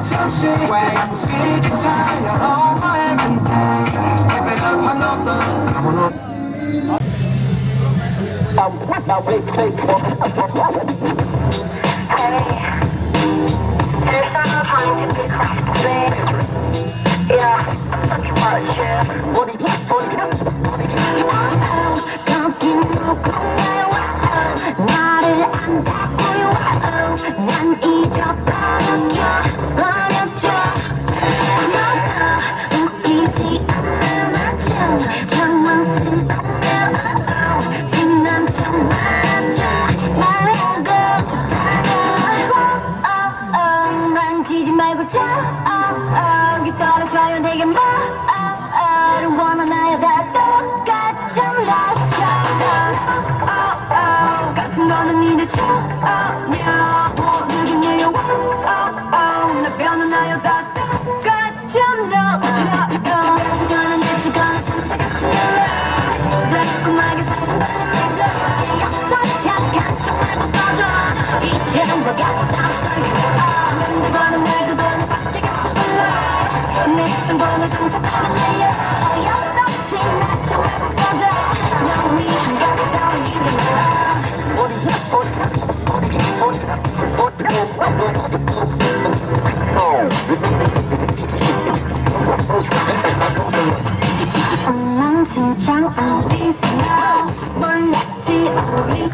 설레 잠시 I'm sick and tired of my everyday Keep it up 한없도 아무 노 There's no time to be crazy. Yeah, such a much, yeah. What do you what do you 거 말고 저기 떨어져요. 내게 뭐를 원하나요? 다 똑같잖아 같은 거는 이제 전혀 모르긴 해요 나 변하나요. 다 똑같잖아 그거는 대치거나 천사 같은 노래 달콤하게 상상달립니다 약속 착한 척 말고 꺼져 이제는 뭐 다시 땀 흔들 엉망진창 어디서 몰랐지 우리